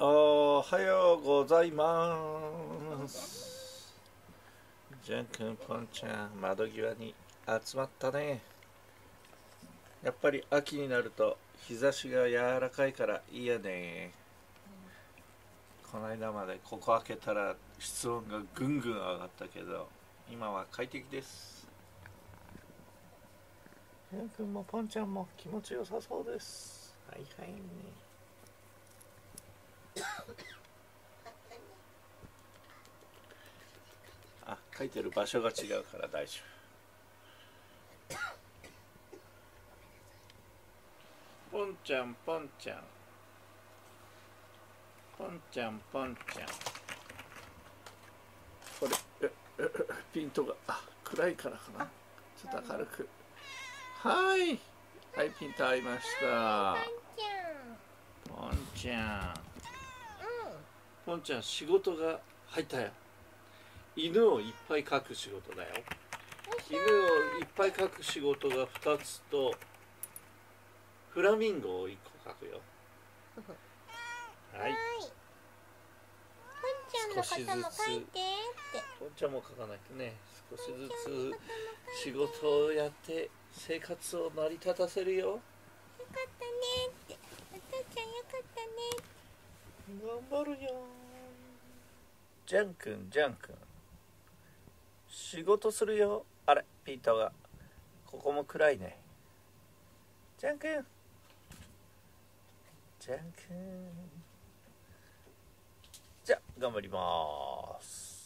おはようございます。ジャン君ポンちゃん窓際に集まったね。やっぱり秋になると日差しが柔らかいからいいよね。この間までここ開けたら室温がぐんぐん上がったけど今は快適です。ジャン君もポンちゃんも気持ちよさそうです。はいはいねあ書いてる場所が違うから大丈夫。ポンちゃんポンちゃん。ポンちゃんポンちゃん。これえええピントがあ暗いからかな。ちょっと明るく。はい。はいピント合いました。ポンちゃん。ポンちゃん仕事が入ったよ犬をいっぱい描く仕事だよ。犬をいっぱい描く仕事が2つとフラミンゴを1個描くよ。はい。ポンちゃんのことも書いてって。ポンちゃんも描かないとね。少しずつ仕事をやって生活を成り立たせるよ。よかったねって。お父ちゃんよかったね頑張るよジャン君ジャン君仕事するよ。あれピートが。ここも暗いね。ジャン君。ジャン君。じゃ頑張ります。